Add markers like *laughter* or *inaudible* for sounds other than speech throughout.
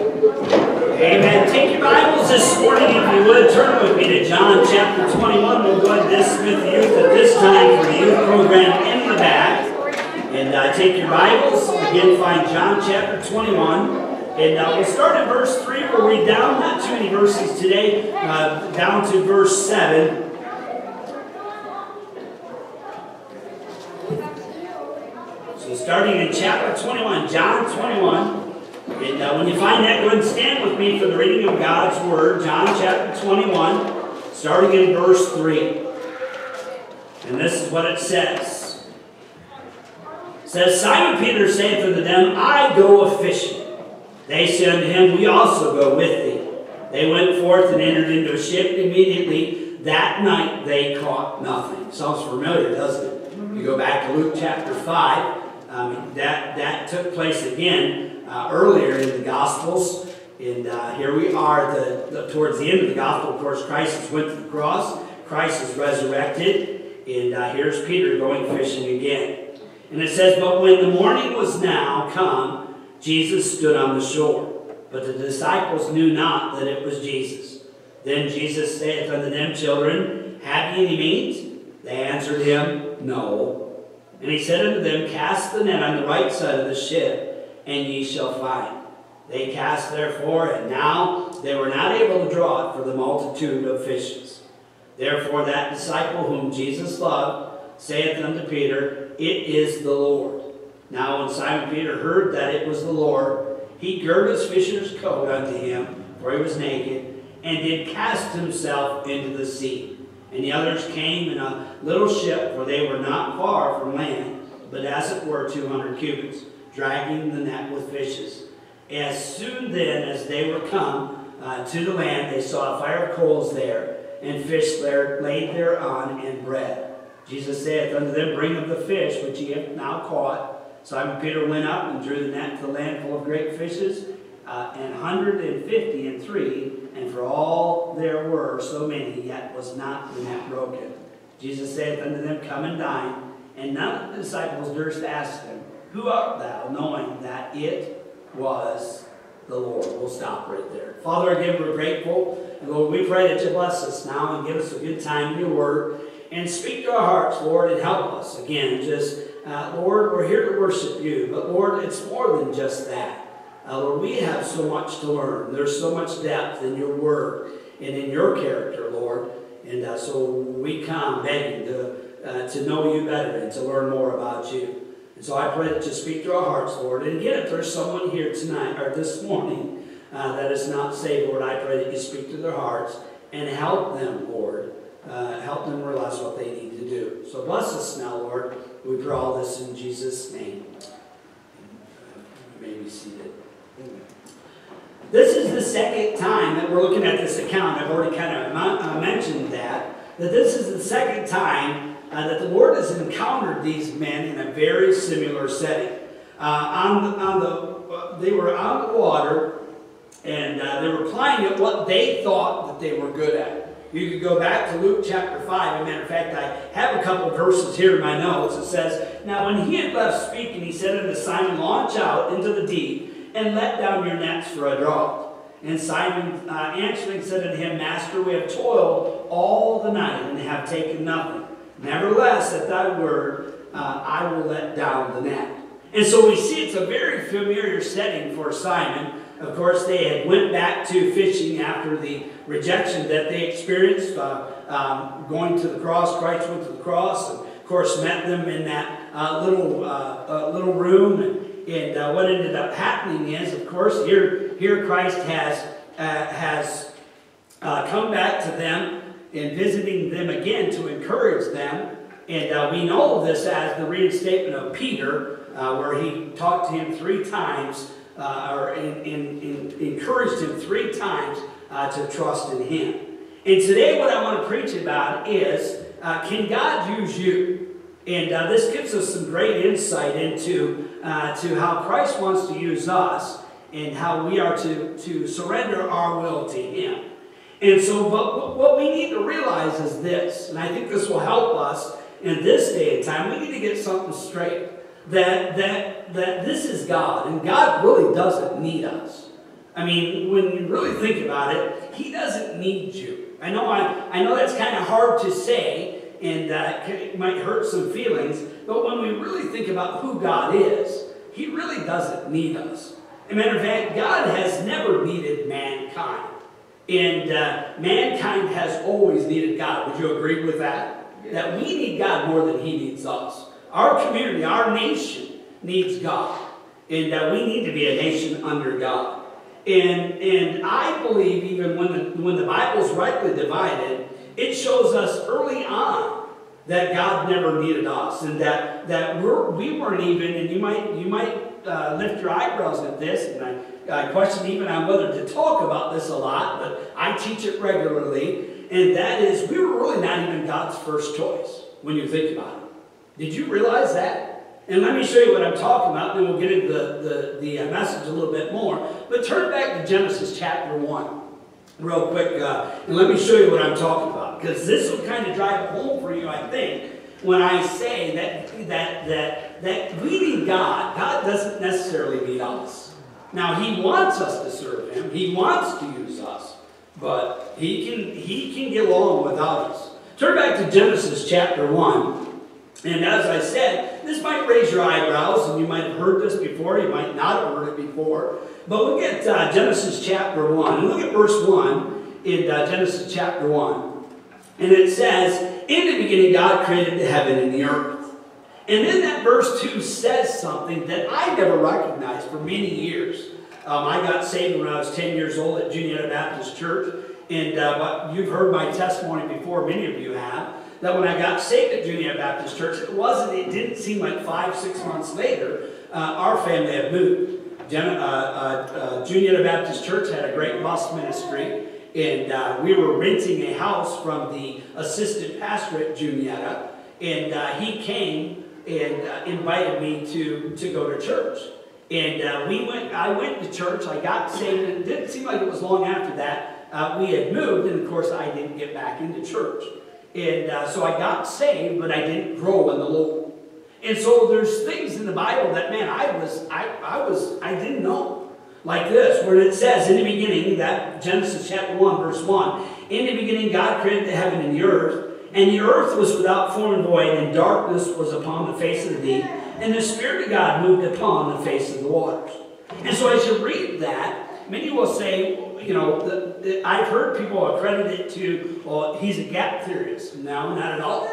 Amen. Take your Bibles this morning, if you would. Turn with me to John chapter 21. We'll go ahead this with youth at this time for the youth program in the back. And uh, take your Bibles. Again, find John chapter 21. And uh, we'll start at verse 3. We'll read down, not too many verses today, uh, down to verse 7. So starting in chapter 21, John 21. And uh, when you find that, go ahead and stand with me for the reading of God's Word. John chapter 21, starting in verse 3. And this is what it says. It says, Simon Peter saith unto them, I go a fishing. They said unto him, We also go with thee. They went forth and entered into a ship. Immediately that night they caught nothing. Sounds familiar, doesn't it? You go back to Luke chapter 5. Um, that, that took place again uh, earlier in the Gospels. And uh, here we are the, the, towards the end of the Gospel. Of course, Christ has went to the cross. Christ is resurrected. And uh, here's Peter going fishing again. And it says, But when the morning was now come, Jesus stood on the shore. But the disciples knew not that it was Jesus. Then Jesus saith unto them, Children, have ye any meat? They answered him, No. And he said unto them, Cast the net on the right side of the ship, and ye shall find. They cast therefore, and now they were not able to draw it for the multitude of fishes. Therefore that disciple whom Jesus loved saith unto Peter, It is the Lord. Now when Simon Peter heard that it was the Lord, he girded his fisher's coat unto him, for he was naked, and did cast himself into the sea. And the others came in a little ship, for they were not far from land, but as it were two hundred cubits, dragging the net with fishes. As soon then as they were come uh, to the land, they saw a fire of coals there, and fish there laid thereon, and bread. Jesus saith unto them, Bring up the fish which ye have now caught. Simon Peter went up and drew the net to the land full of great fishes, uh, and hundred and fifty and three, and for all there were so many, yet was not the net broken. Jesus saith unto them, Come and dine. And none of the disciples durst ask him, Who art thou? knowing that it was the Lord. We'll stop right there. Father, again, we're grateful. And Lord, we pray that you bless us now and give us a good time in your word. And speak to our hearts, Lord, and help us. Again, just, uh, Lord, we're here to worship you. But Lord, it's more than just that. Uh, Lord, we have so much to learn. There's so much depth in your word and in your character, Lord. And uh, so we come begging to, uh, to know you better and to learn more about you. And so I pray that you speak to our hearts, Lord. And again, if there's someone here tonight or this morning uh, that is not saved, Lord, I pray that you speak to their hearts and help them, Lord. Uh, help them realize what they need to do. So bless us now, Lord. We pray all this in Jesus' name. You may be seated. This is the second time that we're looking at this account. I've already kind of uh, mentioned that. That this is the second time uh, that the Lord has encountered these men in a very similar setting. Uh, on the, on the, uh, they were on the water, and uh, they were applying at what they thought that they were good at. You could go back to Luke chapter 5. As a matter of fact, I have a couple verses here in my notes. It says, Now when he had left speaking, he said unto Simon, Launch out into the deep, and let down your nets for a draught. And Simon uh, answering said unto him, Master, we have toiled all the night, and have taken nothing. Nevertheless, at thy word, uh, I will let down the net. And so we see it's a very familiar setting for Simon. Of course, they had went back to fishing after the rejection that they experienced, uh, um, going to the cross. Christ went to the cross, and of course met them in that uh, little uh, uh little room. And, and uh, what ended up happening is, of course, here here Christ has has come back to them and visiting them again to encourage them. And we know this as the reinstatement of Peter, where he talked to him three times uh, or in, in, in, encouraged him three times uh, to trust in him. And today, what I want to preach about is uh, can God use you? And uh, this gives us some great insight into uh, to how Christ wants to use us and how we are to, to surrender our will to Him. And so, but what we need to realize is this, and I think this will help us in this day and time. We need to get something straight that, that, that this is God, and God really doesn't need us. I mean, when you really think about it, he doesn't need you. I know, I, I know that's kind of hard to say, and uh, it might hurt some feelings, but when we really think about who God is, he really doesn't need us. As a matter of fact, God has never needed mankind. And uh, mankind has always needed God. Would you agree with that? That we need God more than he needs us. Our community, our nation needs God. And uh, we need to be a nation under God. And, and I believe even when the, when the Bible's rightly divided, it shows us early on that God never needed us and that, that we're, we weren't even, and you might, you might uh, lift your eyebrows at this, and I, I question even on whether to talk about this a lot, but I teach it regularly, and that is we were really not even God's first choice when you think about it. Did you realize that? And let me show you what I'm talking about, then we'll get into the, the, the uh, message a little bit more. But turn back to Genesis chapter 1 real quick, uh, and let me show you what I'm talking about. Because this will kind of drive home for you, I think, when I say that, that, that, that we need God. God doesn't necessarily need us. Now, He wants us to serve Him. He wants to use us. But He can, he can get along without us. Turn back to Genesis chapter 1. And as I said, this might raise your eyebrows, and you might have heard this before, you might not have heard it before. But look at uh, Genesis chapter 1. And look at verse 1 in uh, Genesis chapter 1. And it says, In the beginning, God created the heaven and the earth. And then that verse 2 says something that I never recognized for many years. Um, I got saved when I was 10 years old at Juniata Baptist Church. And uh, you've heard my testimony before, many of you have that when I got saved at Juniata Baptist Church, it wasn't, it didn't seem like five, six months later, uh, our family had moved. Gen, uh, uh, uh Juniata Baptist Church had a great bus ministry, and uh, we were renting a house from the assistant pastor at Juniata, and he came and uh, invited me to, to go to church. And uh, we went, I went to church, I got saved, and it didn't seem like it was long after that uh, we had moved, and of course I didn't get back into church. And uh, so I got saved, but I didn't grow in the Lord. And so there's things in the Bible that, man, I was, I, I was, I didn't know. Like this, where it says in the beginning, that Genesis chapter 1, verse 1, in the beginning God created the heaven and the earth, and the earth was without form and void, and darkness was upon the face of the deep, and the Spirit of God moved upon the face of the waters. And so as you read that, many will say, you know, the, the, I've heard people accredit it to, well, he's a gap theorist. No, not at all.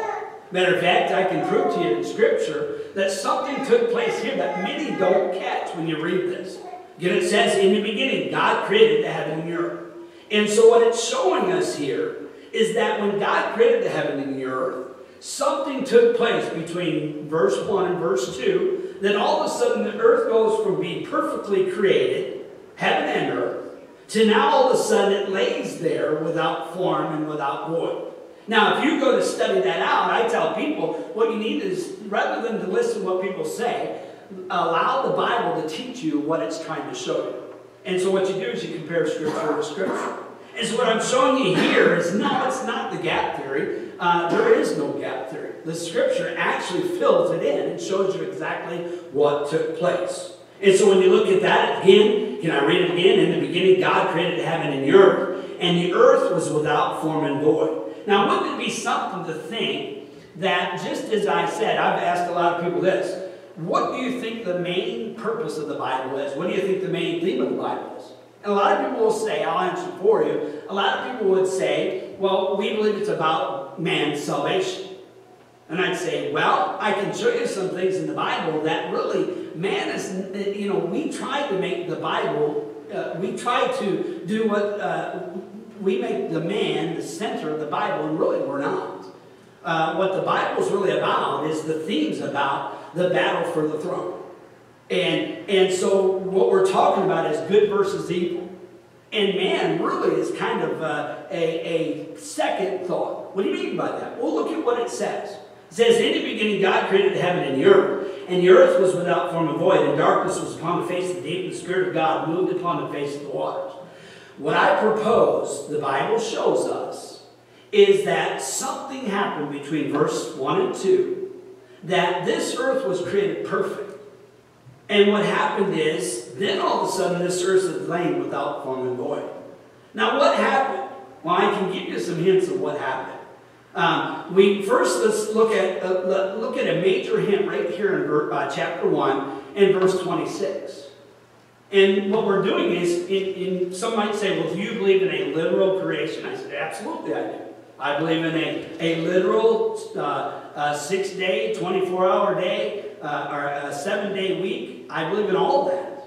Matter of fact, I can prove to you in Scripture that something took place here that many don't catch when you read this. Again, it says, in the beginning, God created the heaven and the earth. And so what it's showing us here is that when God created the heaven and the earth, something took place between verse 1 and verse 2, Then all of a sudden the earth goes from being perfectly created, heaven and earth, to now all of a sudden it lays there without form and without void. Now, if you go to study that out, I tell people what you need is, rather than to listen to what people say, allow the Bible to teach you what it's trying to show you. And so what you do is you compare Scripture to Scripture. So what I'm showing you here is no, it's not the gap theory. Uh, there is no gap theory. The Scripture actually fills it in and shows you exactly what took place. And so when you look at that again, can I read it again? In the beginning, God created heaven and the earth, and the earth was without form and void. Now, wouldn't it be something to think that, just as I said, I've asked a lot of people this, what do you think the main purpose of the Bible is? What do you think the main theme of the Bible is? And a lot of people will say, I'll answer for you, a lot of people would say, well, we believe it's about man's salvation. And I'd say, well, I can show you some things in the Bible that really, man is, you know, we try to make the Bible, uh, we try to do what, uh, we make the man the center of the Bible, and really we're not. Uh, what the Bible is really about is the themes about the battle for the throne. And, and so what we're talking about is good versus evil. And man really is kind of uh, a, a second thought. What do you mean by that? Well, look at what it says. It says, In the beginning God created the heaven and the earth, and the earth was without form and void, and darkness was upon the face of the deep, and the Spirit of God moved upon the face of the waters. What I propose, the Bible shows us, is that something happened between verse 1 and 2, that this earth was created perfect. And what happened is, then all of a sudden this earth is laying without form and void. Now what happened? Well, I can give you some hints of what happened. Um, we first let's look at uh, look at a major hint right here in uh, chapter one and verse 26. And what we're doing is, in, in, some might say, well, do you believe in a literal creation? I said, absolutely, I do. I believe in a, a literal uh, six day, 24 hour day, uh, or a seven day week. I believe in all that.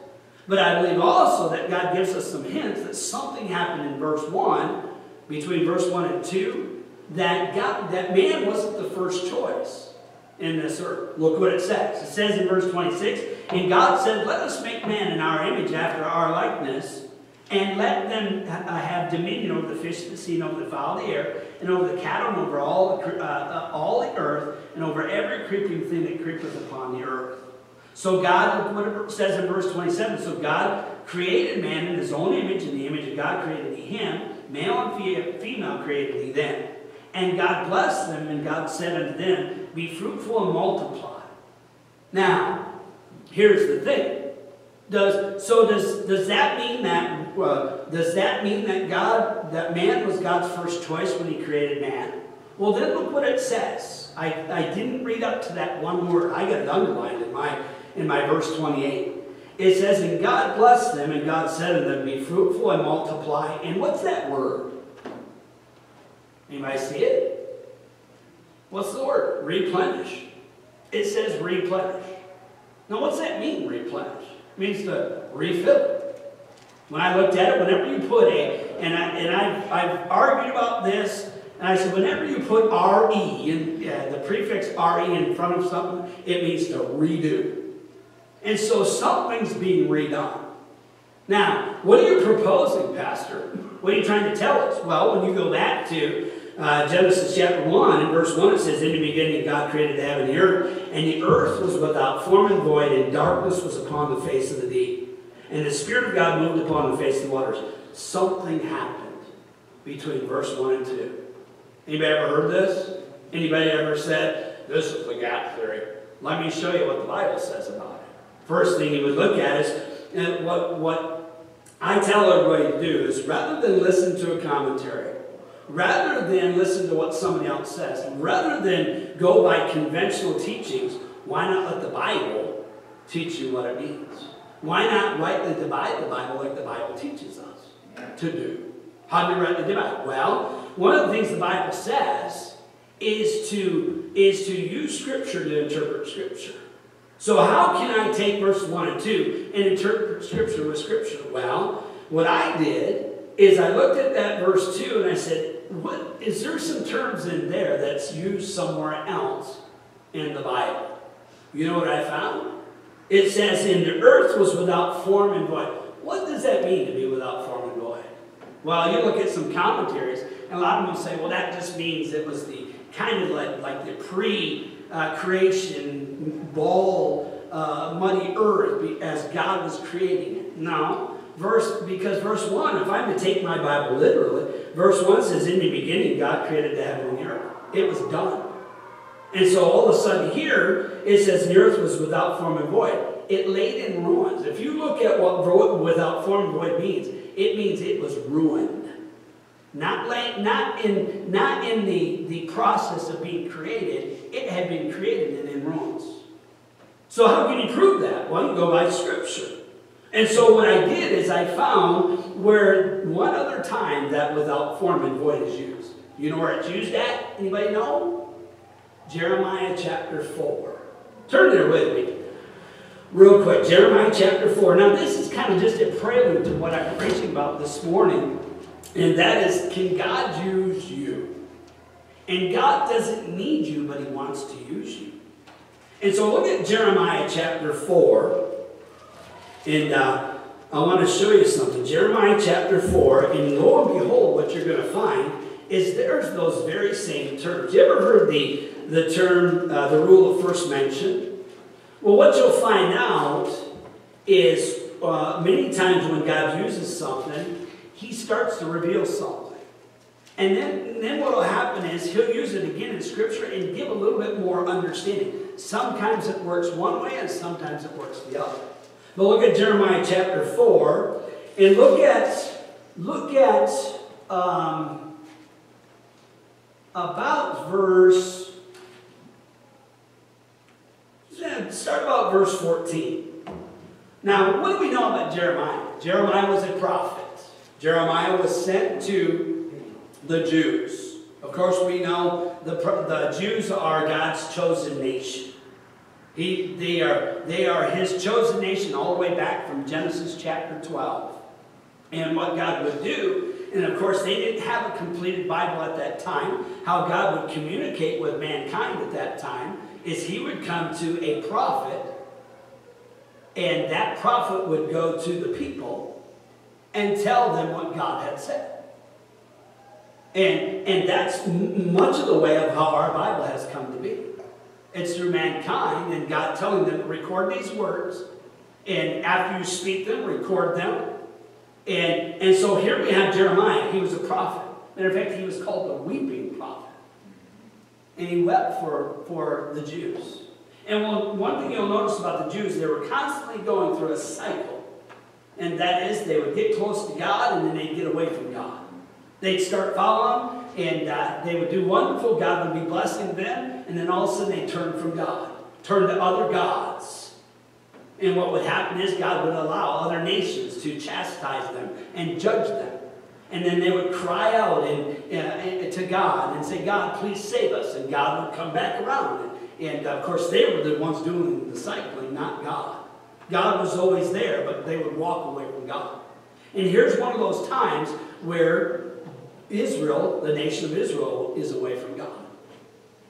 But I believe also that God gives us some hints that something happened in verse 1, between verse 1 and 2, that, God, that man wasn't the first choice in this earth. Look what it says. It says in verse 26, And God said, Let us make man in our image after our likeness and let them uh, have dominion over the fish of the sea and over the fowl of the air and over the cattle and over all the, uh, uh, all the earth and over every creeping thing that creepeth upon the earth. So God, what it says in verse 27, so God created man in his own image, in the image of God created him, male and female created he them. And God blessed them, and God said unto them, Be fruitful and multiply. Now, here's the thing. Does, so does, does that mean that uh, does that mean that God that man was God's first choice when he created man? Well then look what it says. I, I didn't read up to that one word. I got it underlined in my in my verse 28. It says, And God blessed them, and God said to them, Be fruitful and multiply. And what's that word? Anybody see it? What's the word? Replenish. It says replenish. Now what's that mean, replenish? It means to refill. When I looked at it, whenever you put a, and, I, and I've, I've argued about this, and I said, whenever you put RE, in, uh, the prefix RE in front of something, it means to redo. And so something's being redone. Now, what are you proposing, Pastor? What are you trying to tell us? Well, when you go back to uh, Genesis chapter 1, in verse 1, it says, In the beginning God created the heaven and the earth, and the earth was without form and void, and darkness was upon the face of the deep. And the Spirit of God moved upon the face of the waters. Something happened between verse 1 and 2. Anybody ever heard this? Anybody ever said, This is the gap theory? Let me show you what the Bible says about it. First thing you would look at is uh, what, what I tell everybody to do is rather than listen to a commentary, rather than listen to what somebody else says, rather than go by conventional teachings, why not let the Bible teach you what it means? Why not rightly divide the Bible like the Bible teaches us to do? How do you rightly divide? Well, one of the things the Bible says is to, is to use Scripture to interpret Scripture. So how can I take verse 1 and 2 and interpret Scripture with Scripture? Well, what I did is I looked at that verse 2 and I said, what, is there some terms in there that's used somewhere else in the Bible? You know what I found? It says, in the earth was without form and void. What does that mean to be without form and void? Well, you look at some commentaries, and a lot of them say, well, that just means it was the kind of like, like the pre uh, creation ball, uh, muddy earth as God was creating it. No, verse because verse one. If I'm to take my Bible literally, verse one says, "In the beginning, God created the heaven and the earth. It was done." And so all of a sudden here it says the earth was without form and void. It laid in ruins. If you look at what without form and void means, it means it was ruined. Not, not in, not in the, the process of being created, it had been created and in ruins. So how can you prove that? Well, you go by Scripture. And so what I did is I found where one other time that without form and void is used. You know where it's used at? Anybody know? Jeremiah chapter 4. Turn there with me. Real quick, Jeremiah chapter 4. Now this is kind of just a prelude to what I'm preaching about this morning. And that is, can God use you? And God doesn't need you, but he wants to use you. And so look at Jeremiah chapter 4. And uh, I want to show you something. Jeremiah chapter 4, and lo and behold, what you're going to find is there's those very same terms. You ever heard the, the term, uh, the rule of first mention? Well, what you'll find out is uh, many times when God uses something, he starts to reveal something. And then, then what will happen is he'll use it again in Scripture and give a little bit more understanding. Sometimes it works one way and sometimes it works the other. But look at Jeremiah chapter 4 and look at, look at um, about verse, start about verse 14. Now, what do we know about Jeremiah? Jeremiah was a prophet. Jeremiah was sent to the Jews. Of course, we know the, the Jews are God's chosen nation. He, they, are, they are his chosen nation all the way back from Genesis chapter 12. And what God would do, and of course they didn't have a completed Bible at that time, how God would communicate with mankind at that time is he would come to a prophet and that prophet would go to the people and tell them what God had said. And, and that's much of the way of how our Bible has come to be. It's through mankind and God telling them record these words. And after you speak them, record them. And, and so here we have Jeremiah. He was a prophet. Matter of fact, he was called the weeping prophet. And he wept for, for the Jews. And one thing you'll notice about the Jews, they were constantly going through a cycle. And that is, they would get close to God and then they'd get away from God. They'd start following and uh, they would do wonderful. God would be blessing them. And then all of a sudden they'd turn from God, turn to other gods. And what would happen is God would allow other nations to chastise them and judge them. And then they would cry out and, uh, to God and say, God, please save us. And God would come back around and of course, they were the ones doing the cycling, not God. God was always there, but they would walk away from God. And here's one of those times where Israel, the nation of Israel, is away from God.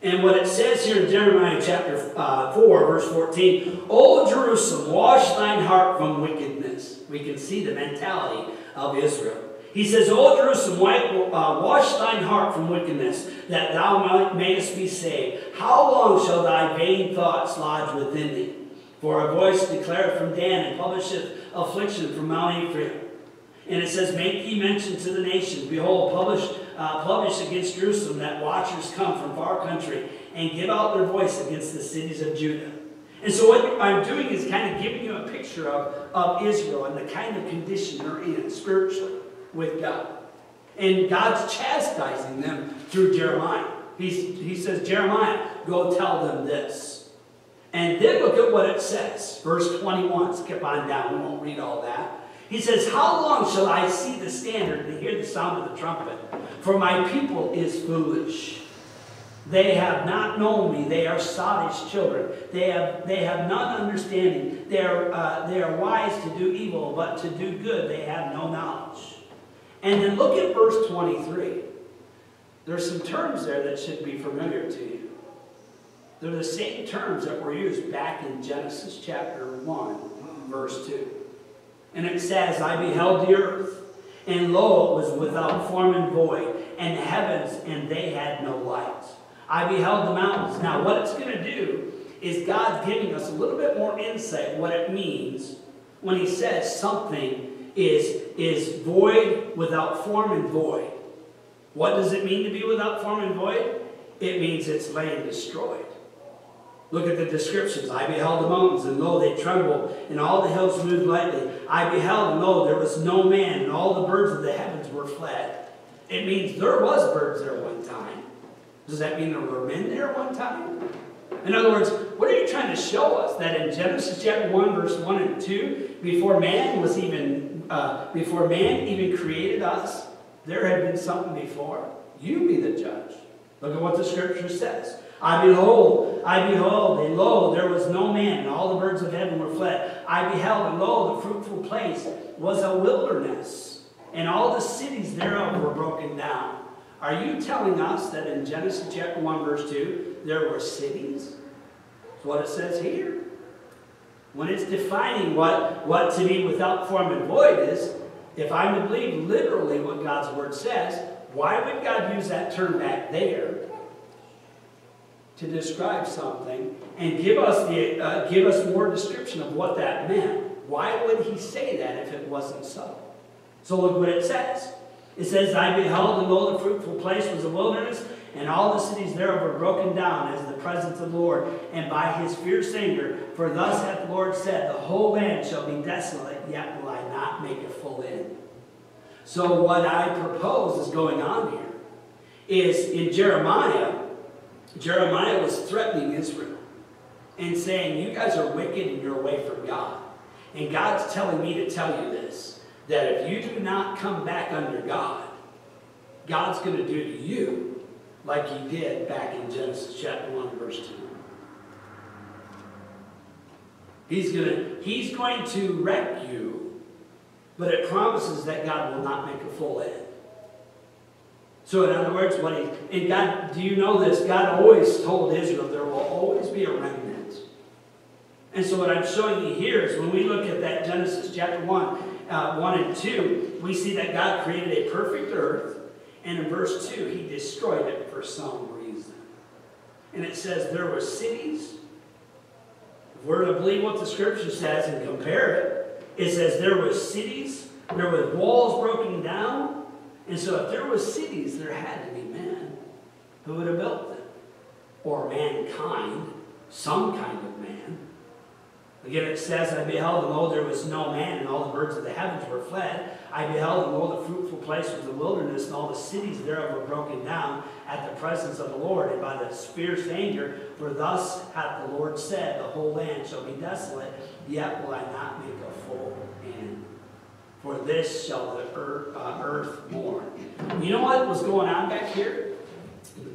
And what it says here in Jeremiah chapter uh, 4, verse 14, O Jerusalem, wash thine heart from wickedness. We can see the mentality of Israel. He says, O Jerusalem, uh, wash thine heart from wickedness, that thou mayest be saved. How long shall thy vain thoughts lodge within thee? For a voice declareth from Dan, and publisheth affliction from Mount Ephraim. And it says, Make ye mention to the nations, behold, publish, uh, publish against Jerusalem, that watchers come from far country, and give out their voice against the cities of Judah. And so what I'm doing is kind of giving you a picture of, of Israel and the kind of condition they're in spiritually with God. And God's chastising them through Jeremiah. He's, he says, Jeremiah, go tell them this. And then look at what it says. Verse 21, skip on down, we won't read all that. He says, How long shall I see the standard and hear the sound of the trumpet? For my people is foolish. They have not known me. They are sottish children. They have, they have none understanding. They are, uh, they are wise to do evil, but to do good they have no knowledge. And then look at verse 23. There's some terms there that should be familiar to you. They're the same terms that were used back in Genesis chapter 1, verse 2. And it says, I beheld the earth, and lo, it was without form and void, and the heavens, and they had no light. I beheld the mountains. Now, what it's going to do is God's giving us a little bit more insight what it means when he says something is, is void without form and void. What does it mean to be without form and void? It means it's laying destroyed. Look at the descriptions. I beheld the mountains, and lo, they trembled, and all the hills moved lightly. I beheld, and lo, there was no man, and all the birds of the heavens were fled. It means there was birds there one time. Does that mean there were men there one time? In other words, what are you trying to show us? That in Genesis chapter 1, verse 1 and 2, before man was even, uh, before man even created us, there had been something before. You be the judge. Look at what the scripture says. I behold, I behold, and lo, there was no man, and all the birds of heaven were fled. I beheld, and lo, the fruitful place was a wilderness, and all the cities thereof were broken down. Are you telling us that in Genesis chapter 1, verse 2, there were cities? That's what it says here. When it's defining what, what to be without form and void is, if I'm to believe literally what God's word says, why would God use that term back there to describe something and give us, the, uh, give us more description of what that meant? Why would he say that if it wasn't so? So look what it says. It says, I beheld, and lo, the fruitful place was a wilderness, and all the cities thereof were broken down as the presence of the Lord, and by his fierce anger. For thus hath the Lord said, The whole land shall be desolate, yet will I not make a full end. So what I propose is going on here is in Jeremiah, Jeremiah was threatening Israel and saying, You guys are wicked and you're away from God. And God's telling me to tell you this that if you do not come back under God, God's going to do to you like he did back in Genesis chapter 1, verse 2. He's going to, he's going to wreck you, but it promises that God will not make a full end. So in other words, what he, God, do you know this? God always told Israel there will always be a remnant. And so what I'm showing you here is when we look at that Genesis chapter 1, uh, 1 and 2, we see that God created a perfect earth, and in verse 2, he destroyed it for some reason. And it says there were cities. If we're to believe what the scripture says and compare it, it says there were cities, there were walls broken down. And so if there were cities, there had to be men who would have built them. Or mankind, some kind of man. Again, it says, I beheld, and lo, there was no man, and all the birds of the heavens were fled. I beheld, and lo, the fruitful place was the wilderness, and all the cities thereof were broken down at the presence of the Lord, and by the fierce anger. For thus hath the Lord said, The whole land shall be desolate, yet will I not make. For this shall the earth, uh, earth mourn. You know what was going on back here?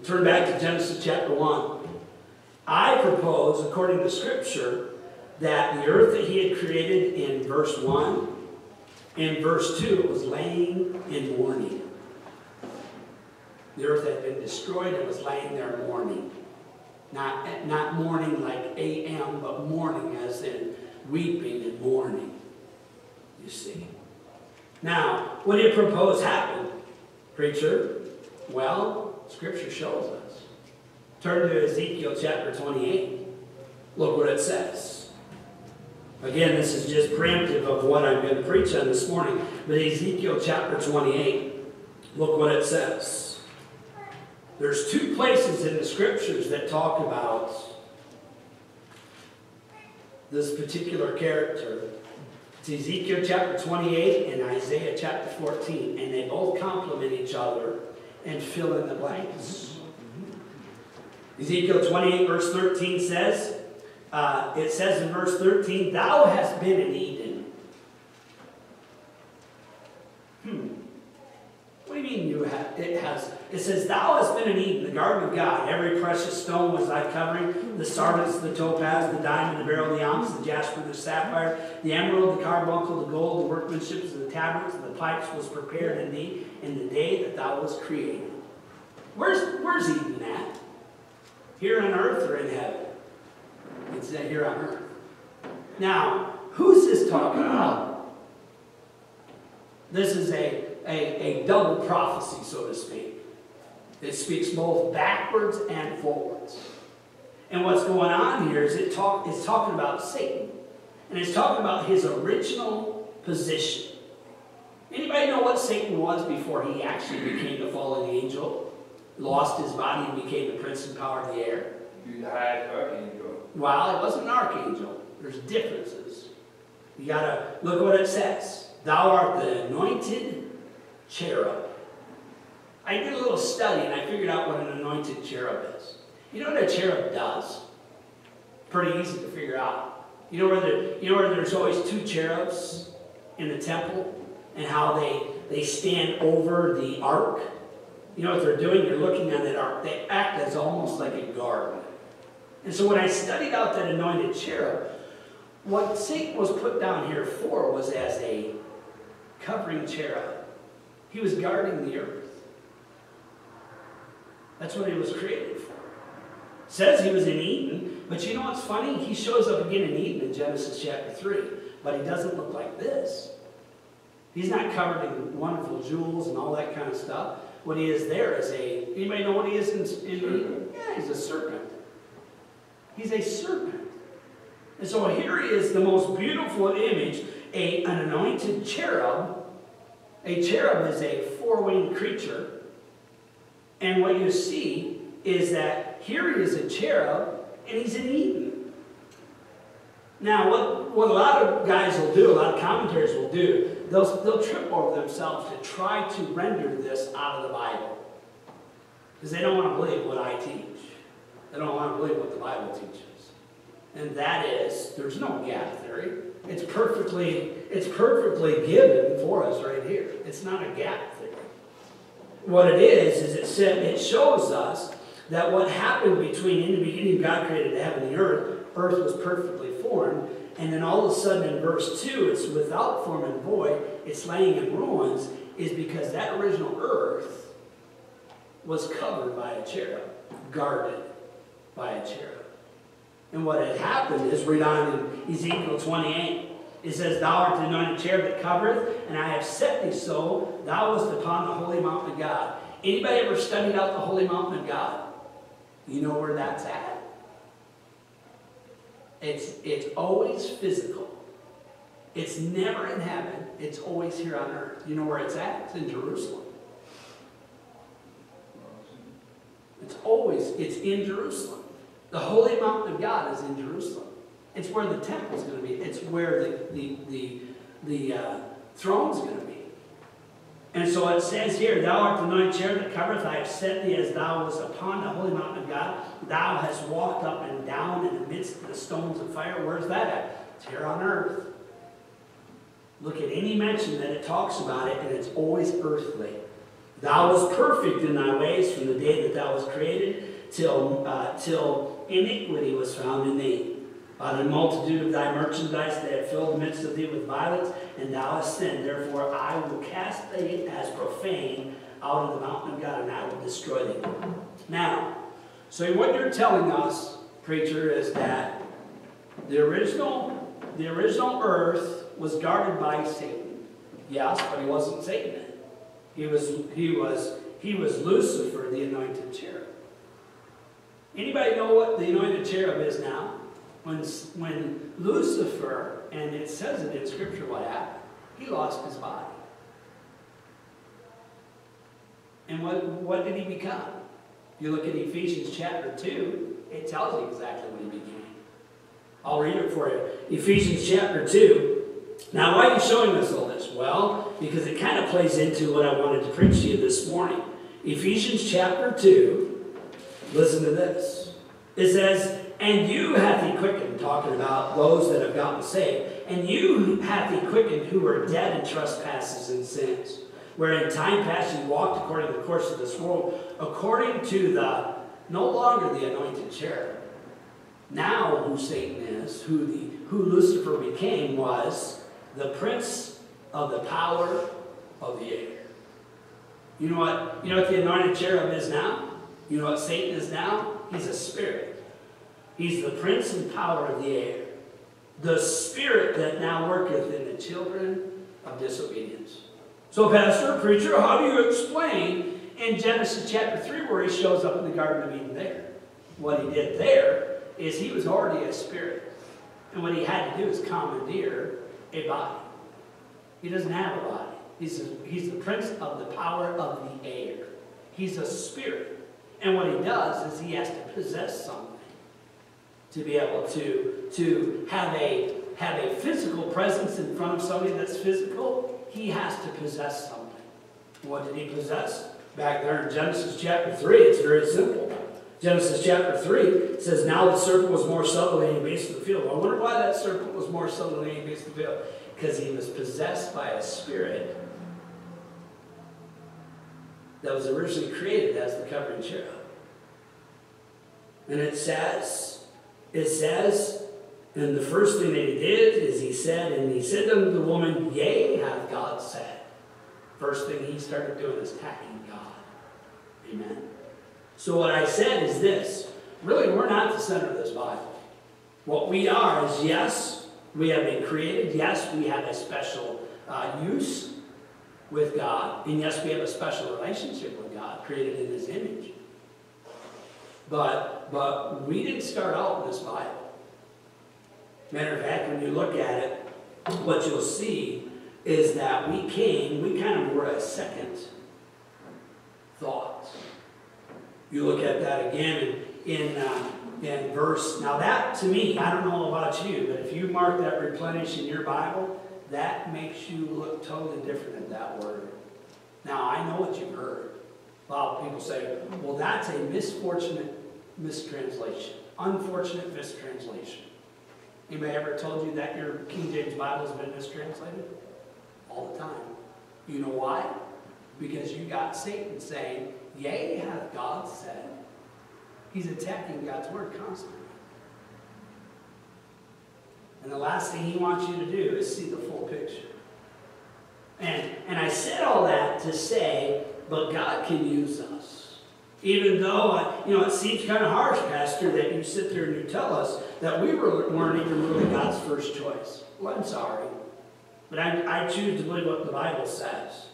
Turn back to Genesis chapter 1. I propose, according to Scripture, that the earth that he had created in verse 1, in verse 2, it was laying in mourning. The earth had been destroyed and was laying there mourning. Not, not mourning like A.M., but mourning as in weeping and mourning. You see. Now, what did propose happened, preacher? Well, Scripture shows us. Turn to Ezekiel chapter 28. Look what it says. Again, this is just preemptive of what I'm going to preach on this morning. But Ezekiel chapter 28, look what it says. There's two places in the scriptures that talk about this particular character. It's Ezekiel chapter 28 and Isaiah chapter 14, and they both complement each other and fill in the blanks. Ezekiel 28, verse 13 says, uh, it says in verse 13, Thou hast been in Eden. Hmm. What do you mean you have, it has? It says, Thou hast been in Eden, the garden of God. Every precious stone was thy covering, the sardius, the topaz, the diamond, the beryl, the onyx, the jasper, the sapphire, the emerald, the carbuncle, the gold, the workmanship of the tabrets, the pipes was prepared in thee in the day that thou was created. Where's, where's Eden at? Here on earth or in heaven? It's here on earth. Now, who's this talking about? This is a, a, a double prophecy, so to speak. It speaks both backwards and forwards. And what's going on here is it talk, it's talking about Satan. And it's talking about his original position. Anybody know what Satan was before he actually became the fallen angel? Lost his body and became the prince and power of the air? You died archangel. Well, it wasn't an archangel. There's differences. You gotta look what it says. Thou art the anointed cherub. I did a little study and I figured out what an anointed cherub is. You know what a cherub does? Pretty easy to figure out. You know where you know where there's always two cherubs in the temple and how they they stand over the ark. You know what they're doing? They're looking on that ark. They act as almost like a guard. And so when I studied out that anointed cherub, what Satan was put down here for was as a covering cherub. He was guarding the earth. That's what he was created for. It says he was in Eden, but you know what's funny? He shows up again in Eden in Genesis chapter 3, but he doesn't look like this. He's not covered in wonderful jewels and all that kind of stuff. What he is there is a, anybody know what he is in, in Eden? Yeah, he's a serpent. He's a serpent. And so here is the most beautiful image, a, an anointed cherub. A cherub is a four-winged creature. And what you see is that here he is a cherub and he's in Eden. Now, what, what a lot of guys will do, a lot of commentaries will do, they'll, they'll trip over themselves to try to render this out of the Bible. Because they don't want to believe what I teach. They don't want to believe what the Bible teaches. And that is, there's no gap theory. It's perfectly, it's perfectly given for us right here. It's not a gap theory. What it is, is it said, it shows us that what happened between in the beginning God created the heaven and the earth, earth was perfectly formed, and then all of a sudden in verse 2, it's without form and void, it's laying in ruins, is because that original earth was covered by a cherub, guarded by a cherub. And what had happened is, read on in Ezekiel 28, it says, Thou art the anointed cherub that covereth, and I have set thee so, thou wast upon the holy mountain of God. Anybody ever studied out the holy mountain of God? You know where that's at? It's, it's always physical. It's never in heaven. It's always here on earth. You know where it's at? It's in Jerusalem. It's always, it's in Jerusalem. The holy mountain of God is in Jerusalem. It's where the temple is going to be. It's where the, the, the, the uh, throne's going to be. And so it says here, Thou art the anointed chair that covereth, I have set thee as thou was upon the holy mountain of God. Thou hast walked up and down in the midst of the stones of fire. Where's that at? It's here on earth. Look at any mention that it talks about it, and it's always earthly. Thou was perfect in thy ways from the day that thou was created till, uh, till iniquity was found in thee. By the multitude of thy merchandise they have filled the midst of thee with violence, and thou hast sinned. Therefore I will cast thee as profane out of the mountain of God, and I will destroy thee. Now, so what you're telling us, preacher, is that the original, the original earth was guarded by Satan. Yes, but he wasn't Satan. He was, he was, he was Lucifer, the anointed cherub. Anybody know what the anointed cherub is now? When, when Lucifer, and it says it in Scripture what happened, he lost his body. And what, what did he become? You look at Ephesians chapter 2, it tells you exactly what he became. I'll read it for you. Ephesians chapter 2. Now, why are you showing us all this? Well, because it kind of plays into what I wanted to preach to you this morning. Ephesians chapter 2, listen to this. It says, And you hath he quickened, talking about those that have gotten saved, and you hath he quickened who were dead in trespasses and sins, where in time past you walked according to the course of this world, according to the, no longer the anointed cherub. Now who Satan is, who, the, who Lucifer became, was the prince of the power of the air. You know what? You know what the anointed cherub is now? You know what Satan is now? He's a spirit. He's the prince and power of the air. The spirit that now worketh in the children of disobedience. So, pastor, preacher, how do you explain in Genesis chapter 3 where he shows up in the Garden of Eden there? What he did there is he was already a spirit. And what he had to do is commandeer a body. He doesn't have a body. He's, a, he's the prince of the power of the air. He's a spirit. And what he does is he has to possess something to be able to, to have, a, have a physical presence in front of somebody that's physical. He has to possess something. What did he possess? Back there in Genesis chapter 3, it's very simple. Genesis chapter 3 says, Now the serpent was more subtle than any beast of the field. I wonder why that serpent was more subtle than any beast of the field. Because he was possessed by a spirit that was originally created as the covering cherub. And it says, it says, and the first thing that he did is he said, and he said unto the woman, Yea, hath God said. First thing he started doing is attacking God. Amen. So what I said is this. Really, we're not the center of this Bible. What we are is, yes, we have been created. Yes, we have a special uh, use with God. And yes, we have a special relationship with God, created in his image. But, but we didn't start out in this Bible. Matter of fact, when you look at it, what you'll see is that we came, we kind of were a second thought. You look at that again in, uh, in verse, now that to me, I don't know about you, but if you mark that replenish in your Bible, that makes you look totally different at that word. Now, I know what you've heard. A lot of people say, well, that's a misfortunate mistranslation, unfortunate mistranslation. Anybody ever told you that your King James Bible has been mistranslated? All the time. You know why? Because you got Satan saying, Yea, hath God said. He's attacking God's word constantly. And the last thing he wants you to do is see the full picture. And, and I said all that to say, but God can use us. Even though, I, you know, it seems kind of harsh, Pastor, that you sit there and you tell us that we were, weren't even really God's first choice. Well, I'm sorry. But I, I choose to believe what the Bible says.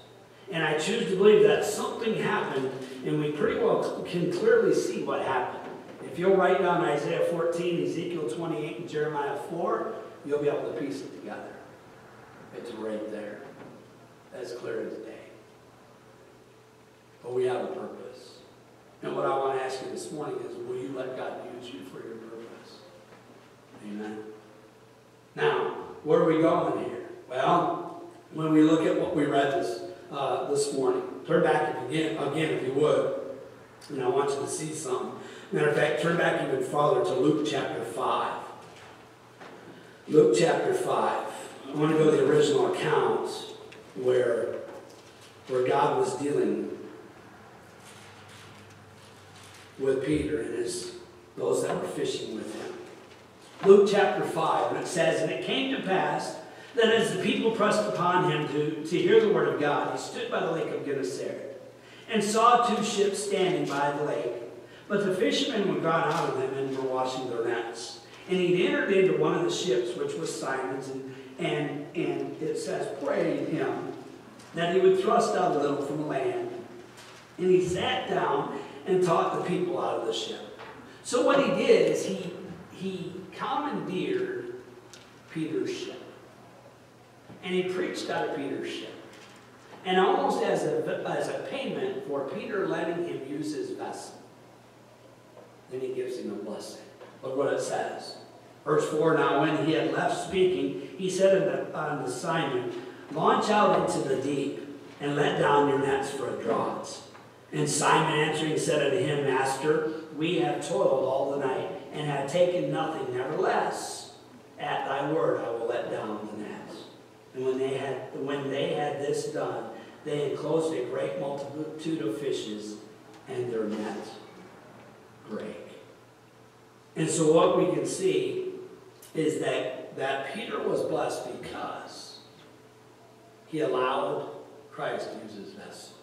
And I choose to believe that something happened, and we pretty well can clearly see what happened. If you'll write down Isaiah 14, Ezekiel 28, and Jeremiah 4, you'll be able to piece it together. It's right there. As clear as day. But we have a purpose. And what I want to ask you this morning is, will you let God use you for your purpose? Amen. Now, where are we going here? Well, when we look at what we read this uh, this morning, turn back again, again if you would, and I want you to see something. Matter of fact, turn back even farther to Luke chapter 5. Luke chapter 5. I want to go to the original account where, where God was dealing with Peter and his, those that were fishing with him. Luke chapter 5, and it says, And it came to pass that as the people pressed upon him to, to hear the word of God, he stood by the lake of Gennesaret and saw two ships standing by the lake. But the fishermen were gone out of them and were washing their nets. And he entered into one of the ships, which was Simon's, and, and, and it says, prayed him that he would thrust out a little from the land. And he sat down and taught the people out of the ship. So what he did is he, he commandeered Peter's ship. And he preached out of Peter's ship. And almost as a, as a payment for Peter letting him use his vessel, then he gives him a blessing. Look what it says. Verse 4, Now when he had left speaking, he said unto Simon, Launch out into the deep, and let down your nets for a draught. And Simon answering said unto him, Master, we have toiled all the night, and have taken nothing. Nevertheless, at thy word I will let down the nets. And when they had, when they had this done, they enclosed a great multitude of fishes, and their nets break. And so what we can see is that, that Peter was blessed because he allowed Christ to use his vessel.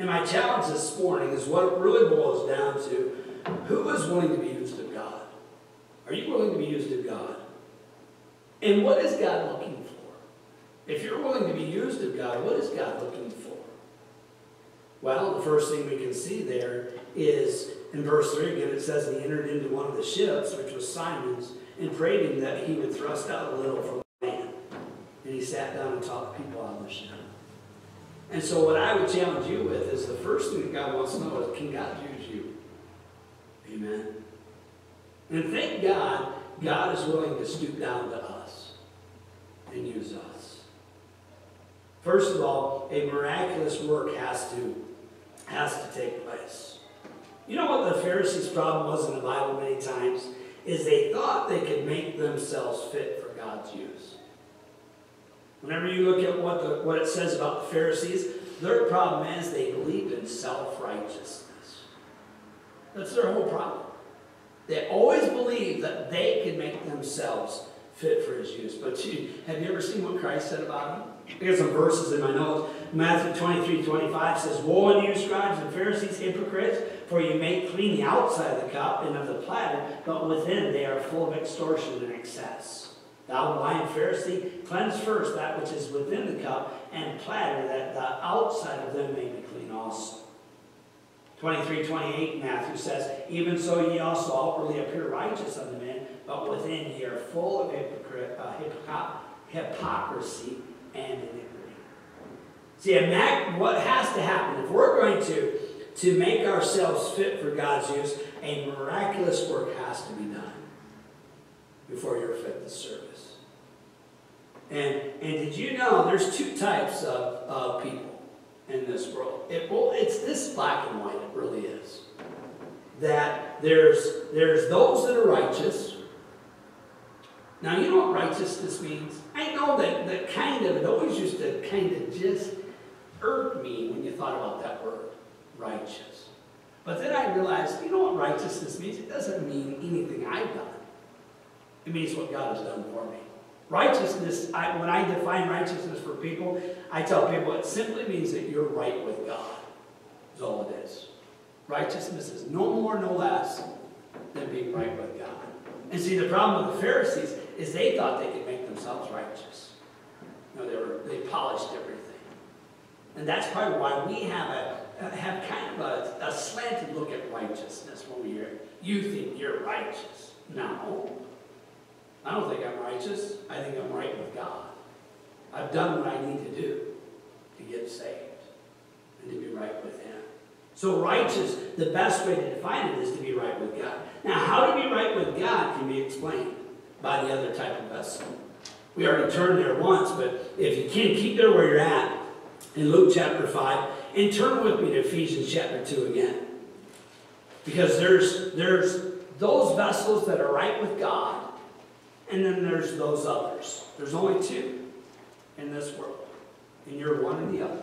And my challenge this morning is what it really boils down to, who is willing to be used of God? Are you willing to be used of God? And what is God looking for? If you're willing to be used of God, what is God looking for? Well, the first thing we can see there is in verse 3 again, it says, he entered into one of the ships, which was Simon's, and prayed him that he would thrust out a little from land. And he sat down and taught the people of the ship. And so what I would challenge you with is the first thing that God wants to know is, can God use you? Amen. And thank God, God is willing to stoop down to us and use us. First of all, a miraculous work has to, has to take place. You know what the Pharisees' problem was in the Bible many times? Is they thought they could make themselves fit for God's use. Whenever you look at what, the, what it says about the Pharisees, their problem is they believe in self-righteousness. That's their whole problem. They always believe that they can make themselves fit for his use. But you, have you ever seen what Christ said about him? I got some verses in my notes. Matthew 23, 25 says, Woe unto you, scribes and Pharisees, hypocrites, for you make clean the outside of the cup and of the platter, but within they are full of extortion and excess. Thou blind Pharisee, cleanse first that which is within the cup and platter, that the outside of them may be clean also. 23, 28, Matthew says, Even so ye also outwardly appear righteous unto men, but within ye are full of hypocr uh, hypocrisy and iniquity. See, what has to happen, if we're going to, to make ourselves fit for God's use, a miraculous work has to be done before you're fit to service. And, and did you know there's two types of, of people in this world? It, well, it's this black and white, it really is. That there's, there's those that are righteous. Now, you know what righteousness means? I know that, that kind of, it always used to kind of just irk me when you thought about that word, righteous. But then I realized, you know what righteousness means? It doesn't mean anything I've done. It means what God has done for me. Righteousness, I, when I define righteousness for people, I tell people it simply means that you're right with God. That's all it is. Righteousness is no more, no less than being right with God. And see, the problem with the Pharisees is they thought they could make themselves righteous. Know, they, were, they polished everything. And that's probably why we have a, have kind of a, a slanted look at righteousness when we hear, you think you're righteous. No. I don't think I'm righteous. I think I'm right with God. I've done what I need to do to get saved and to be right with Him. So righteous, the best way to define it is to be right with God. Now, how to be right with God can be explained by the other type of vessel. We already turned there once, but if you can't keep there where you're at in Luke chapter 5, and turn with me to Ephesians chapter 2 again. Because there's, there's those vessels that are right with God, and then there's those others. There's only two in this world. And you're one or the other,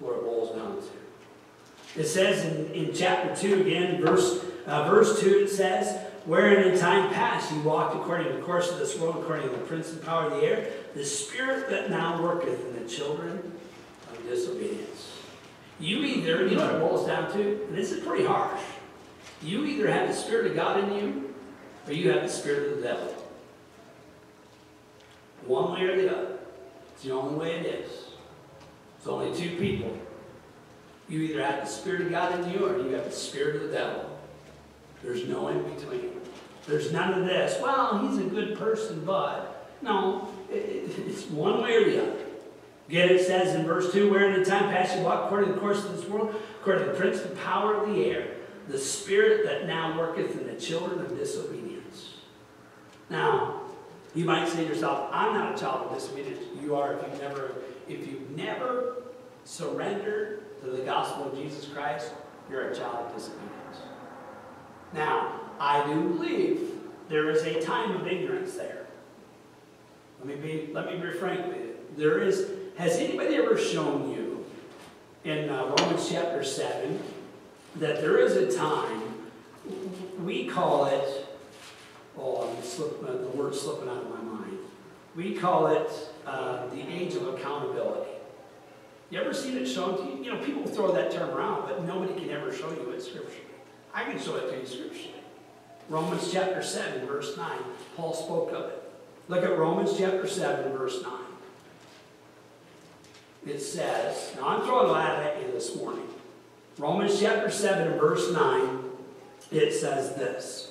where it boils down to. It says in, in chapter 2 again, verse, uh, verse 2, it says, Wherein in time past you walked according to the course of this world, according to the prince and power of the air, the spirit that now worketh in the children of disobedience. You either, you know what it boils down to? And this is pretty harsh. You either have the spirit of God in you, or you have the spirit of the devil. One way or the other. It's the only way it is. It's only two people. You either have the Spirit of God in you or you have the Spirit of the devil. There's no in between. There's none of this. Well, he's a good person, but. No, it's one way or the other. Again, it says in verse 2 Where in the time past you walked according to the course of this world, according to the prince and power of the air, the spirit that now worketh in the children of disobedience. Now, you might say to yourself, I'm not a child of disobedience. You are if you've never, if you've never surrendered to the gospel of Jesus Christ, you're a child of disobedience. Now, I do believe there is a time of ignorance there. Let me be, let me be frank with you. There is, has anybody ever shown you in uh, Romans chapter 7 that there is a time, we call it oh, I'm slip, uh, the word's slipping out of my mind. We call it uh, the age of accountability. You ever seen it shown to you? You know, people throw that term around, but nobody can ever show you it scripturally. I can show it to you scripturally. Romans chapter 7, verse 9. Paul spoke of it. Look at Romans chapter 7, verse 9. It says, now I'm throwing a lot at you this morning. Romans chapter 7, verse 9, it says this.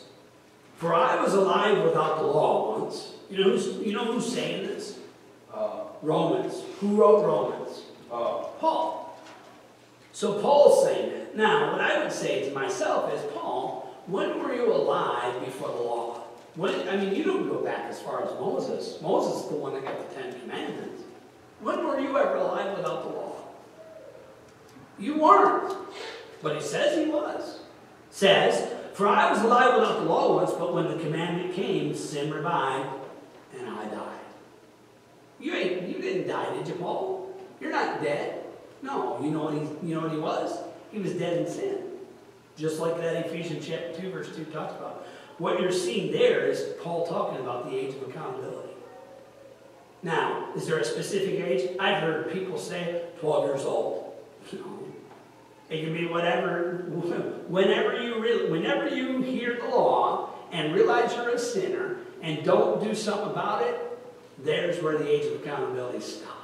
For I was alive without the law once. You know who's, you know who's saying this? Uh, Romans. Who wrote Romans? uh, Paul. So Paul's saying it. Now, what I would say to myself is, Paul, when were you alive before the law? When, I mean, you don't go back as far as Moses. Moses is the one that got the Ten Commandments. When were you ever alive without the law? You weren't. But he says he was. Says, for I was alive without the law once, but when the commandment came, sin revived, and I died. You ain't, you didn't die, did you, Paul? You're not dead. No, you know what he, you know what he was? He was dead in sin. Just like that Ephesians chapter 2, verse 2 talks about. What you're seeing there is Paul talking about the age of accountability. Now, is there a specific age? I've heard people say 12 years old. *laughs* It can be whatever, *laughs* whenever you really, whenever you hear the law and realize you're a sinner and don't do something about it, there's where the age of accountability stops.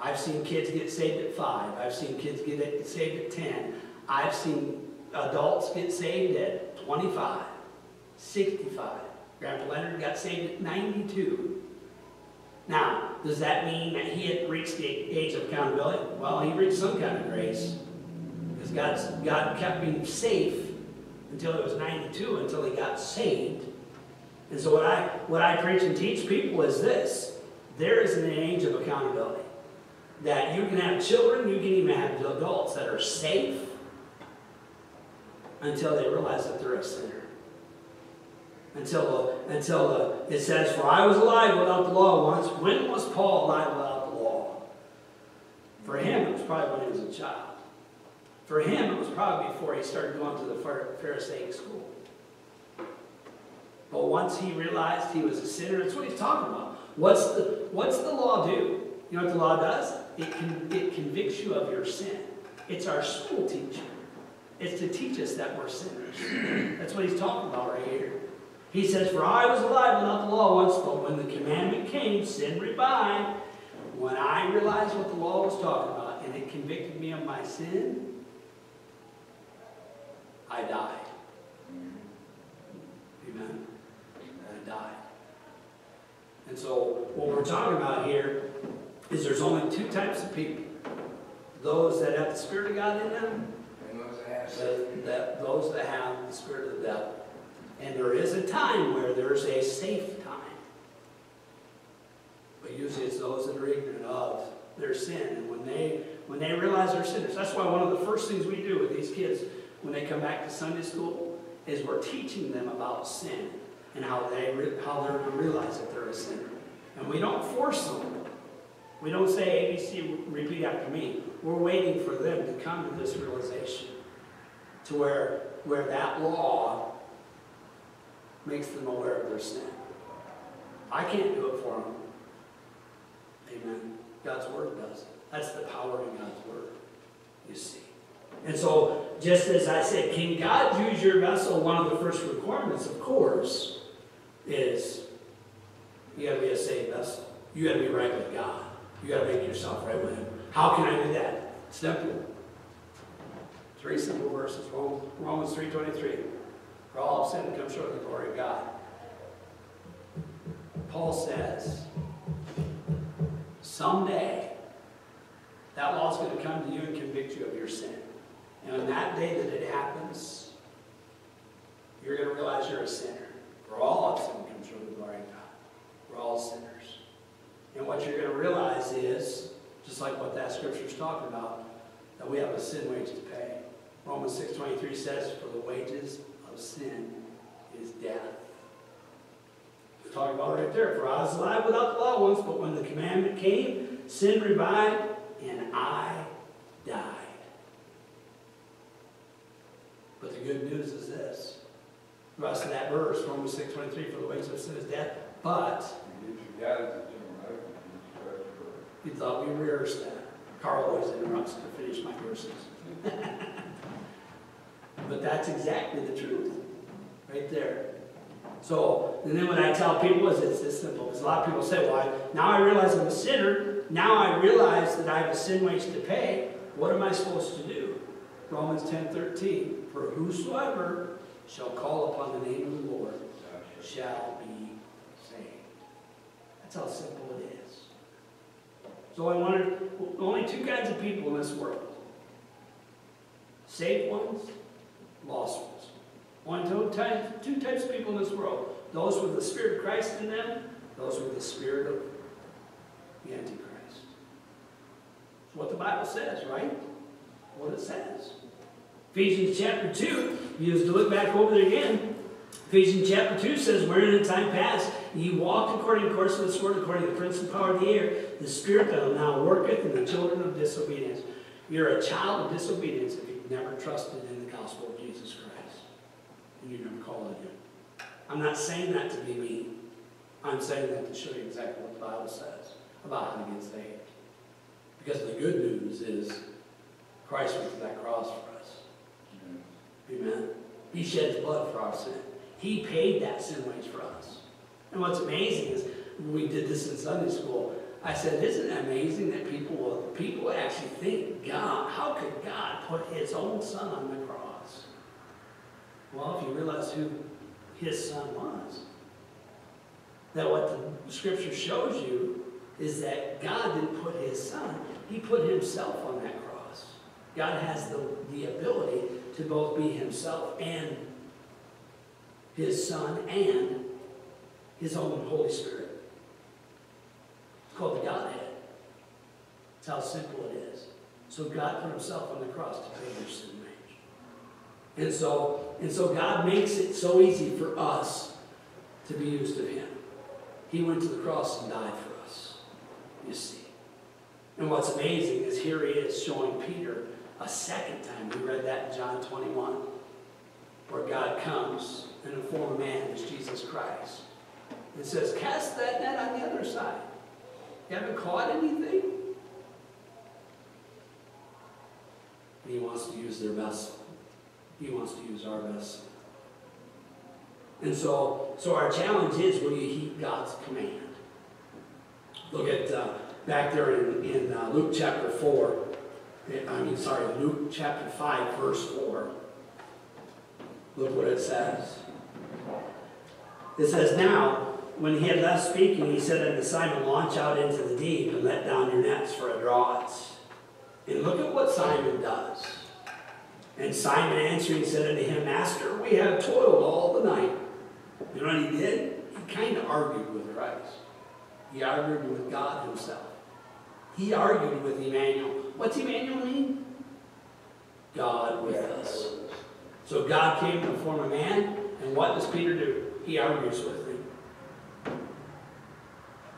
I've seen kids get saved at five. I've seen kids get saved at 10. I've seen adults get saved at 25, 65. Grandpa Leonard got saved at 92. Now, does that mean that he had reached the age of accountability? Well, he reached some kind of grace. Because God, God kept him safe until he was 92, until he got saved. And so what I, what I preach and teach people is this. There is an age of accountability. That you can have children, you can even have adults that are safe until they realize that they're a sinner. Until, uh, until uh, it says, For I was alive without the law once. When was Paul alive without the law? For him, it was probably when he was a child. For him, it was probably before he started going to the Pharisaic school. But once he realized he was a sinner, that's what he's talking about. What's the, what's the law do? You know what the law does? It, can, it convicts you of your sin. It's our school teacher. It's to teach us that we're sinners. That's what he's talking about right here. He says, For I was alive without the law once, but when the commandment came, sin revived. When I realized what the law was talking about, and it convicted me of my sin, I died. Amen. I died. And so what we're talking about here is there's only two types of people. Those that have the Spirit of God in them, And those that have that, that those that have the Spirit of the devil. And there is a time where there's a safe time. But usually it's those that are ignorant of their sin. And when they when they realize they're sinners, that's why one of the first things we do with these kids when they come back to Sunday school is we're teaching them about sin and how they how they're to realize that they're a sinner. And we don't force them. We don't say ABC, repeat after me. We're waiting for them to come to this realization to where, where that law makes them aware of their sin. I can't do it for them. Amen. God's Word does. That's the power in God's Word, you see. And so, just as I said, can God use your vessel? One of the first requirements, of course, is you got to be a saved vessel. You got to be right with God. You got to make yourself right with Him. How can I do that? Simple. Three simple verses. Romans 3.23. For all have sinned and come short of the glory of God. Paul says, someday, that law is going to come to you and convict you of your sin. And on that day that it happens, you're going to realize you're a sinner. For all have sinned and come short of the glory of God. We're all sinners. And what you're going to realize is, just like what that scripture is talking about, that we have a sin wage to pay. Romans 6.23 says, for the wages of sin is death. He's talking about right there. For I was alive without the law once, but when the commandment came, sin revived, and I died. But the good news is this. The rest of that verse, Romans 6.23, for the wages of sin is death, but You got it, you know, you thought we rehearsed that. Carl always interrupts to finish my verses. *laughs* but that's exactly the truth, right there. So, and then when I tell people, is it's this simple. Because a lot of people say, well, I, now I realize I'm a sinner. Now I realize that I have a sin wage to pay. What am I supposed to do? Romans 10, 13. For whosoever shall call upon the name of the Lord shall be saved. That's how simple it is. So I wanted only two kinds of people in this world. Saved ones, lost ones. One, two types, two types of people in this world. Those with the Spirit of Christ in them, those with the Spirit of the Antichrist. It's what the Bible says, right? What it says. Ephesians chapter 2, you just to look back over it again. Ephesians chapter 2 says, Wherein in time past ye walked according to the course of this world, according to the prince and power of the air, the spirit that now worketh in the children of disobedience. You're a child of disobedience if you've never trusted in gospel of Jesus Christ. And you never called on him. I'm not saying that to be mean. I'm saying that to show you exactly what the Bible says about how to get saved. Because the good news is Christ went to that cross for us. Amen. He shed his blood for our sin. He paid that sin wage for us. And what's amazing is, when we did this in Sunday school, I said, isn't it amazing that people will, people actually think, God, how could God put his own son on the cross? Well, if you realize who his son was, that what the scripture shows you is that God didn't put his son, he put himself on that cross. God has the, the ability to both be himself and his Son and his own Holy Spirit. It's called the Godhead. It's how simple it is. So God put himself on the cross to pay your sin. And so, and so God makes it so easy for us to be used of him. He went to the cross and died for us, you see. And what's amazing is here he is showing Peter a second time. We read that in John 21, where God comes in the form of man as Jesus Christ. It says, cast that net on the other side. You haven't caught anything? And he wants to use their vessel. He wants to use our vessel. And so, so our challenge is, will you heed God's command? Look at uh, back there in, in uh, Luke chapter 4. I mean, sorry, Luke chapter 5, verse 4. Look what it says. It says, Now, when he had left speaking, he said unto Simon, Launch out into the deep and let down your nets for a draught. And look at what Simon does. And Simon answering said unto him, Master, we have toiled all the night. You know what he did? He kind of argued with Christ. He argued with God himself. He argued with Emmanuel. What's Emmanuel mean? God with us. So God came in the form of man, and what does Peter do? He argues with him.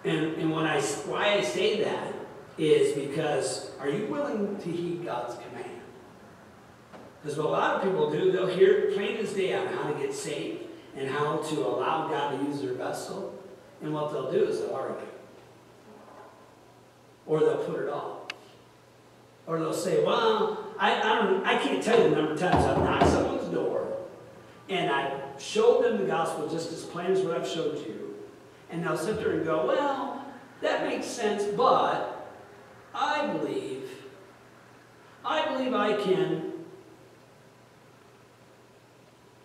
And, and when I, why I say that is because are you willing to heed God's command? Because what a lot of people do, they'll hear plain as day on how to get saved and how to allow God to use their vessel. And what they'll do is they'll argue. Or they'll put it off. Or they'll say, well, I, I, don't, I can't tell you the number of times I've knocked someone's door and I showed them the gospel just as plain as what I've showed you. And they'll sit there and go, well, that makes sense, but I believe, I believe I can,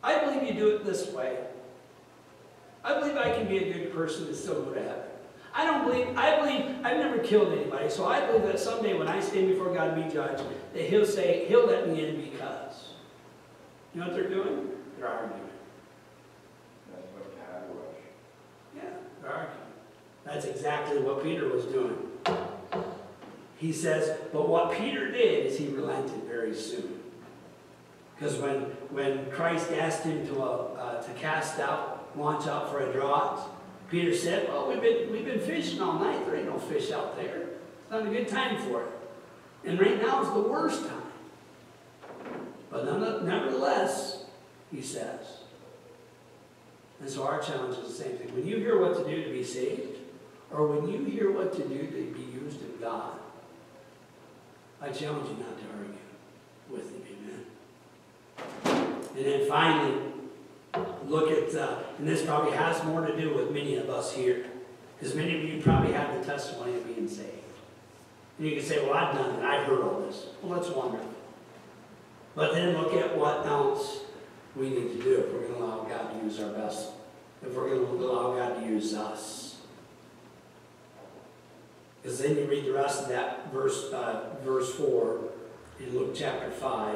I believe you do it this way. I believe I can be a good person and still go to heaven. I don't believe, I believe, I've never killed anybody, so I believe that someday when I stand before God and be judged, that He'll say, He'll let me in because. You know what they're doing? They're arguing. That's what God was. Yeah, they're arguing. That's exactly what Peter was doing. He says, but what Peter did is he relented very soon. Because when, when Christ asked him to, uh, uh, to cast out, launch out for a draught, Peter said, well, we've been, we've been fishing all night. There ain't no fish out there. It's not a good time for it. And right now is the worst time. But nevertheless, he says. And so our challenge is the same thing. When you hear what to do to be saved, or when you hear what to do to be used of God, I challenge you not to argue with him. And then finally, look at, uh, and this probably has more to do with many of us here, because many of you probably have the testimony of being saved. And you can say, well, I've done it. I've heard all this. Well, that's wonderful. But then look at what else we need to do if we're going to allow God to use our vessel, if we're going to allow God to use us. Because then you read the rest of that verse, uh, verse 4 in Luke chapter 5,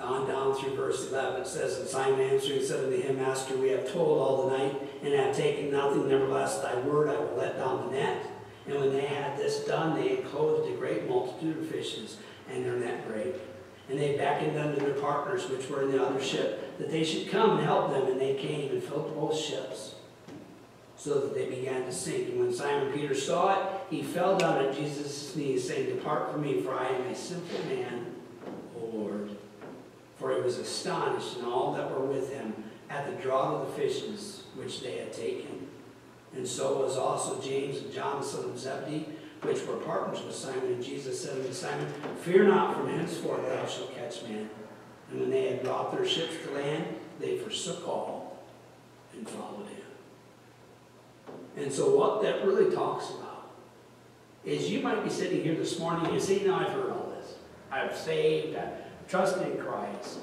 on down through verse 11. It says, And Simon answering said unto him, Master, we have toiled all the night and have taken nothing. Nevertheless, thy word I will let down the net. And when they had this done, they enclosed a great multitude of fishes, and their net brake. And they beckoned unto their partners, which were in the other ship, that they should come and help them. And they came and filled both ships, so that they began to sink. And when Simon Peter saw it, he fell down at Jesus' knees, saying, Depart from me, for I am a sinful man. For he was astonished, and all that were with him, at the draught of the fishes which they had taken. And so was also James and John, son of Zebedee, which were partners with Simon. And Jesus said unto Simon, Fear not, from henceforth thou shalt catch men. And when they had brought their ships to land, they forsook all and followed him. And so what that really talks about is you might be sitting here this morning and you say, now I've heard all this. I've saved, I've trusted in Christ.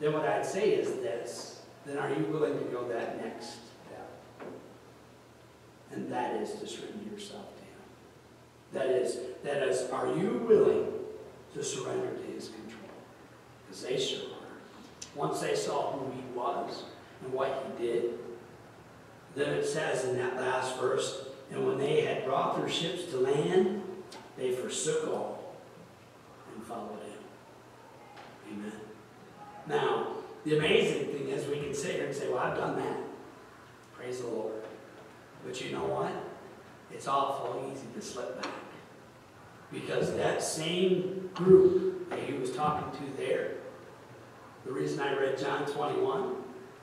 Then what I'd say is this, then are you willing to go that next step? And that is to surrender yourself to Him. That is, that is, are you willing to surrender to his control. Because they sure were. Once they saw who he was and what he did, then it says in that last verse, and when they had brought their ships to land, they forsook all and followed him. Amen. Now, the amazing thing is we can sit here and say, well, I've done that. Praise the Lord. But you know what? It's awful easy to slip back. Because that same group that he was talking to there, the reason I read John 21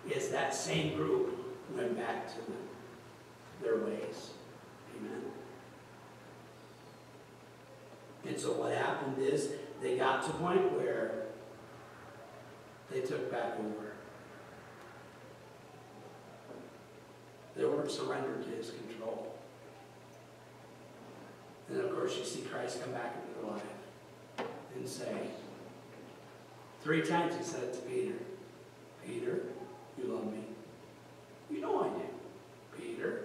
is that same group went back to their ways. Amen. And so what happened is they got to a point where they took back over. They weren't surrendered to his control. And of course, you see Christ come back into their life and say, three times he said it to Peter, Peter, you love me. You know I do. Peter.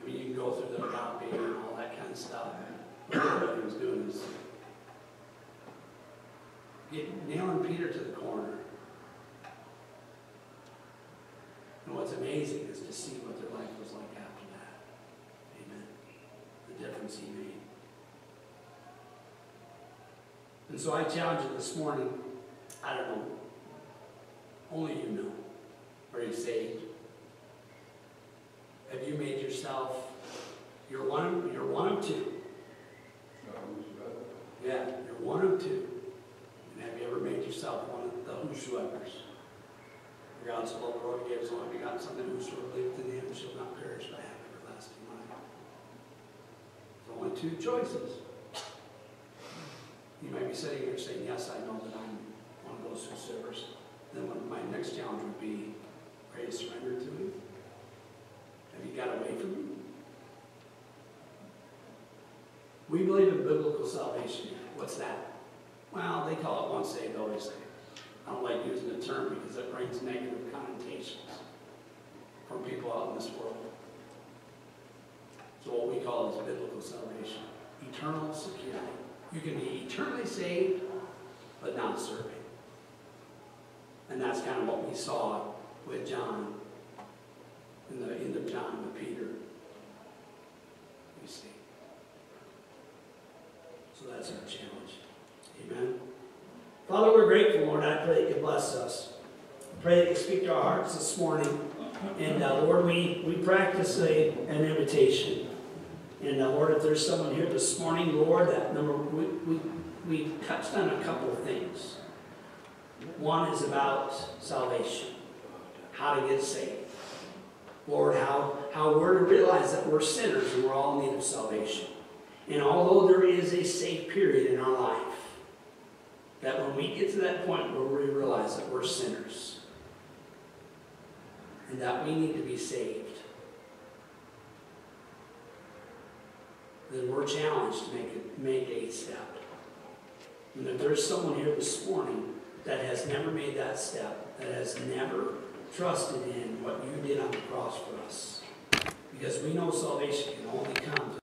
I mean, you can go through the agape and all that kind of stuff. But what he was doing is get, nailing Peter to the corner. And what's amazing is to see what their life was like after that. Amen. The difference he made. And so I challenge you this morning, I don't know, only you know. Are you saved? Have you made yourself, you're one of, you're one of two. Yeah, you're one of two. And have you ever made yourself one of the whosoever's? God loved the world, he gave his only begotten Son, that whosoever believeth in him shall not perish but have everlasting life. There's only two choices. You might be sitting here saying, yes, I know that I'm one of those whosoever's. Then what my next challenge would be, are you surrendered to him? Have you got away from him? We believe in biblical salvation. What's that? Well, they call it once saved, always saved. I don't like using the term because it brings negative connotations from people out in this world. So what we call is biblical salvation, eternal security. You can be eternally saved, but not serving. And that's kind of what we saw with John, in the end of John with Peter. You see. So that's our challenge. Amen. Father, we're grateful, Lord. I pray that you bless us. I pray that you speak to our hearts this morning. And uh, Lord, we, we practice a, an invitation. And uh, Lord, if there's someone here this morning, Lord, that number, we, we, we touched on a couple of things. One is about salvation, how to get saved. Lord, how, how we're to realize that we're sinners and we're all in need of salvation. And although there is a safe period in our life, that when we get to that point where we realize that we're sinners and that we need to be saved, then we're challenged to make, it, make a step. And if there's someone here this morning that has never made that step, that has never trusted in what you did on the cross for us, because we know salvation can only come